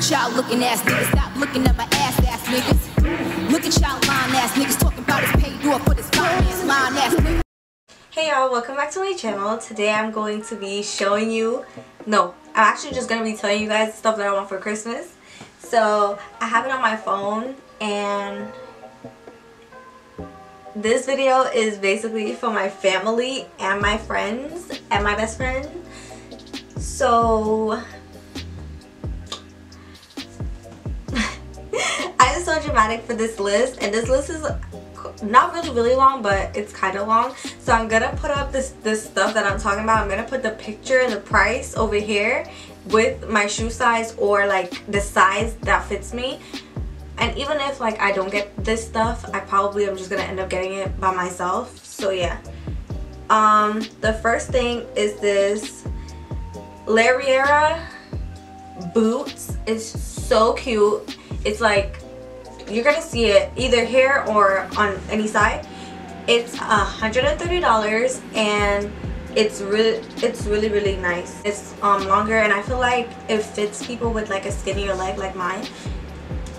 at y'all looking ass niggas. Stop looking at my ass ass niggas. Look at y'all lying ass niggas talking about his paid off for this finance lying ass niggas. Hey y'all, welcome back to my channel. Today I'm going to be showing you, no, I'm actually just going to be telling you guys stuff that I want for Christmas. So I have it on my phone and this video is basically for my family and my friends and my best friend. So so dramatic for this list and this list is not really really long but it's kind of long. So I'm gonna put up this this stuff that I'm talking about. I'm gonna put the picture and the price over here with my shoe size or like the size that fits me. And even if like I don't get this stuff I probably am just gonna end up getting it by myself. So yeah. Um the first thing is this Lariera boots. It's so cute. It's like you're gonna see it either here or on any side. It's $130 and it's really it's really really nice. It's um longer and I feel like it fits people with like a skinnier leg like mine.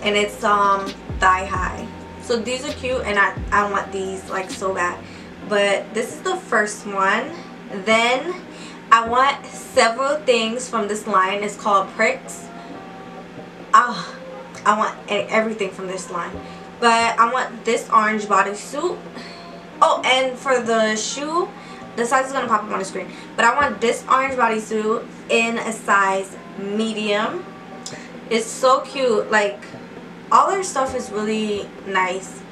And it's um thigh high. So these are cute and I, I want these like so bad. But this is the first one. Then I want several things from this line. It's called PRIX. Oh I want everything from this line. But I want this orange bodysuit. Oh, and for the shoe, the size is going to pop up on the screen. But I want this orange bodysuit in a size medium. It's so cute. Like, all their stuff is really nice.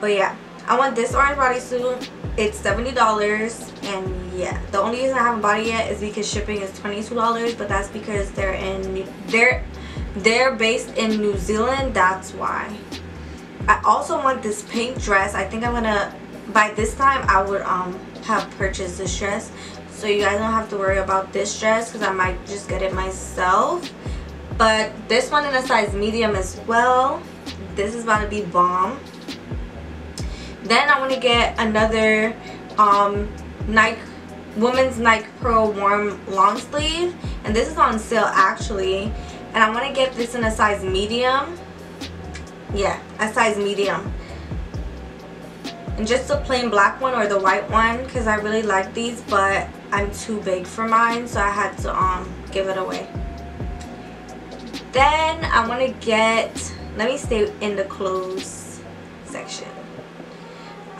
But yeah, I want this orange bodysuit. It's $70 and yeah, the only reason I haven't bought it yet is because shipping is $22 but that's because they're in they're they're based in New Zealand that's why. I also want this pink dress. I think I'm gonna by this time I would um have purchased this dress. So you guys don't have to worry about this dress because I might just get it myself. But this one in a size medium as well. This is about to be bomb. Then I want to get another um Nike women's Nike Pearl warm long sleeve. And this is on sale actually and I want to get this in a size medium. Yeah a size medium. And just the plain black one or the white one because I really like these but I'm too big for mine so I had to um give it away. Then I want to get let me stay in the clothes section.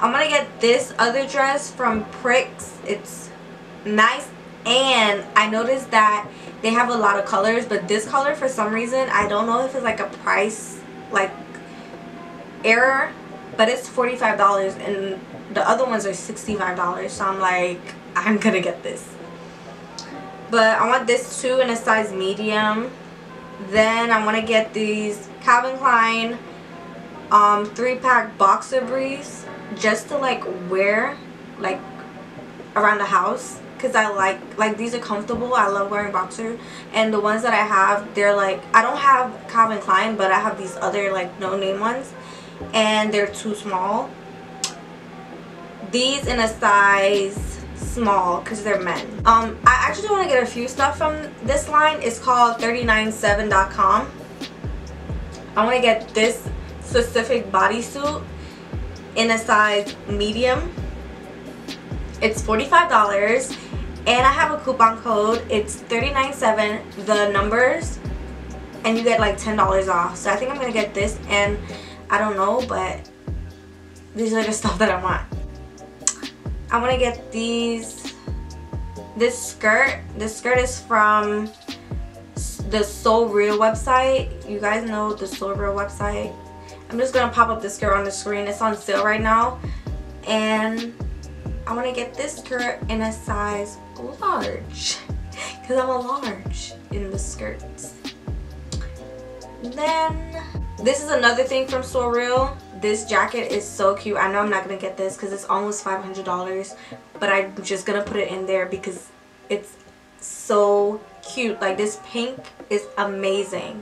I'm gonna get this other dress from PRIX. It's nice and I noticed that they have a lot of colors but this color for some reason I don't know if it's like a price like error but it's $45 and the other ones are $65 so I'm like I'm gonna get this. But I want this too in a size medium. Then I want to get these Calvin Klein um, three pack boxer briefs just to like wear like around the house because I like like these are comfortable. I love wearing boxer. And the ones that I have they're like I don't have Calvin Klein but I have these other like no name ones and they're too small. These in a size small because they're men. Um I actually want to get a few stuff from this line. It's called 397.com I want to get this specific bodysuit in a size medium. It's $45 and I have a coupon code. It's 397 the numbers and you get like $10 off. So I think I'm gonna get this and I don't know but these are the stuff that I want. I want to get these this skirt. This skirt is from the So Real website. You guys know the So Real website. I'm just gonna pop up the skirt on the screen. It's on sale right now. And I want to get this skirt in a size large because I'm a large in the skirts. Then this is another thing from So Real. This jacket is so cute. I know I'm not going to get this because it's almost $500 but I'm just going to put it in there because it's so cute. Like this pink is amazing.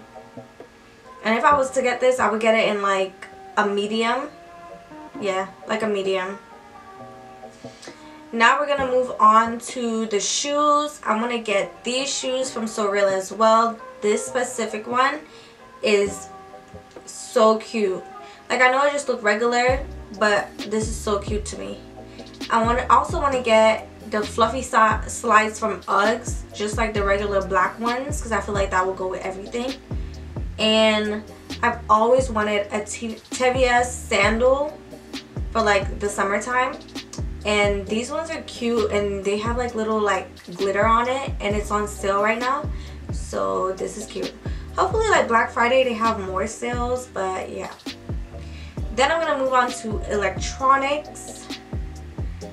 And if I was to get this, I would get it in like a medium. Yeah, like a medium. Now we're gonna move on to the shoes. I'm gonna get these shoes from So Real as well. This specific one is so cute. Like i know i just look regular but this is so cute to me. I want to also want to get the fluffy slides from Uggs just like the regular black ones because I feel like that will go with everything. And I've always wanted a Teva sandal for like the summertime and these ones are cute and they have like little like glitter on it and it's on sale right now. So this is cute. Hopefully like black friday they have more sales but yeah. Then i'm gonna move on to electronics.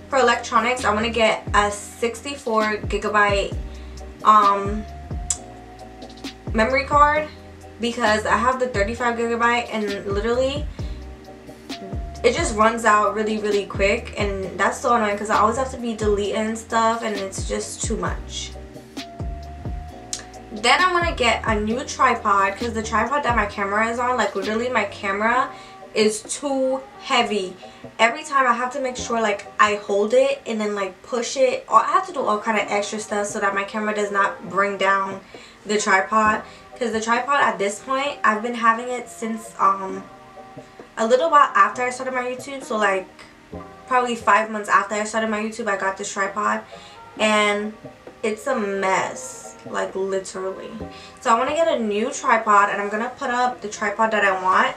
For electronics i'm gonna get a 64 gigabyte um memory card because i have the 35 gigabyte and literally it just runs out really really quick and that's so annoying because I always have to be deleting stuff and it's just too much. Then I want to get a new tripod because the tripod that my camera is on like literally my camera is too heavy. Every time I have to make sure like I hold it and then like push it or I have to do all kind of extra stuff so that my camera does not bring down the tripod because the tripod at this point I've been having it since um a little while after I started my YouTube so like probably five months after I started my YouTube I got this tripod and it's a mess like literally. So I want to get a new tripod and I'm gonna put up the tripod that I want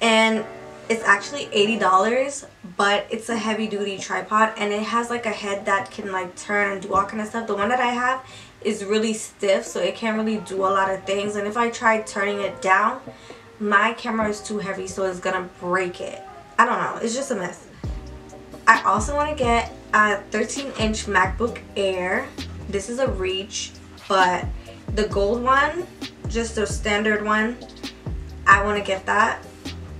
and it's actually $80 but it's a heavy duty tripod and it has like a head that can like turn and do all kind of stuff. The one that I have is really stiff so it can't really do a lot of things and if I try turning it down my camera is too heavy so it's gonna break it. I don't know it's just a mess I also want to get a 13 inch MacBook Air. This is a reach but the gold one just a standard one I want to get that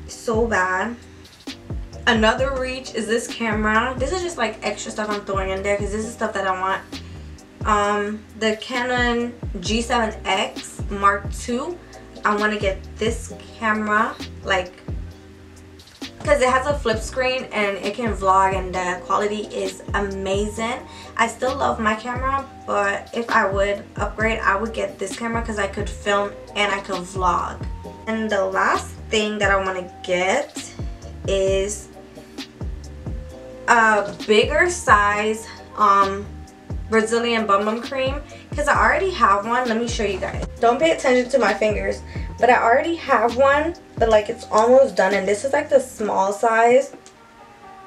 so bad. Another reach is this camera. This is just like extra stuff I'm throwing in there because this is stuff that I want. Um, the Canon G7X Mark II I want to get this camera like because it has a flip screen and it can vlog and the quality is amazing I still love my camera but if I would upgrade I would get this camera because I could film and I could vlog and the last thing that I want to get is a bigger size um, Brazilian Bum Bum Cream because I already have one. Let me show you guys. Don't pay attention to my fingers. But I already have one, but like it's almost done. And this is like the small size.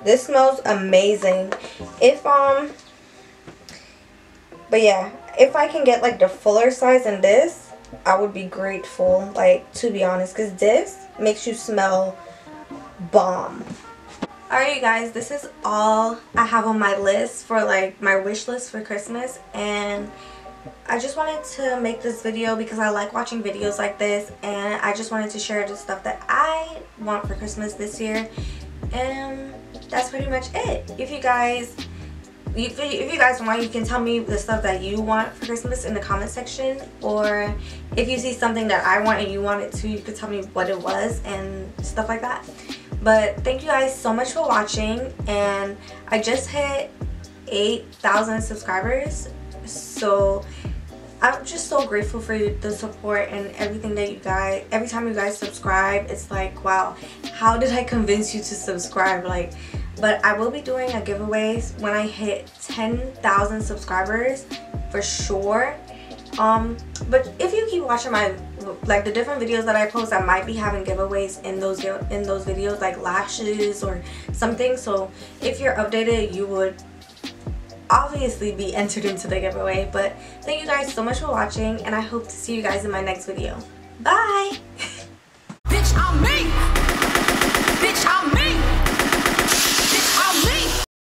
This smells amazing. If, um, but yeah, if I can get like the fuller size in this, I would be grateful, like, to be honest. Because this makes you smell bomb. Alright you guys, this is all I have on my list for like my wish list for Christmas and I just wanted to make this video because I like watching videos like this and I just wanted to share the stuff that I want for Christmas this year and that's pretty much it. If you guys if, you guys want you can tell me the stuff that you want for Christmas in the comment section or if you see something that I want and you want it too you could tell me what it was and stuff like that but thank you guys so much for watching and I just hit 8,000 subscribers so I'm just so grateful for the support and everything that you guys every time you guys subscribe it's like wow how did I convince you to subscribe? Like but I will be doing a giveaway when I hit 10,000 subscribers for sure. Um but if you keep watching my like the different videos that I post I might be having giveaways in those in those videos like lashes or something. So if you're updated you would obviously be entered into the giveaway. But thank you guys so much for watching and I hope to see you guys in my next video. Bye! Bitch,